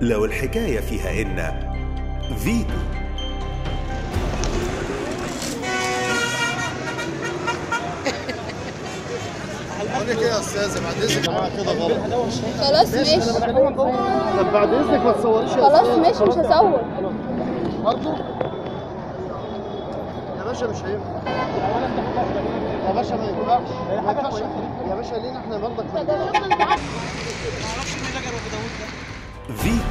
لو الحكاية فيها إن فيتو بقول لك إيه يا أستاذة بعد إذنك يا كده غلط. خلاص ماشي. طب بعد إذنك ما تصوريش خلاص ماشي مش هصور. برضه يا باشا مش هينفع. يا باشا ما ينفعش. يا باشا لينا إحنا برضك. فيتو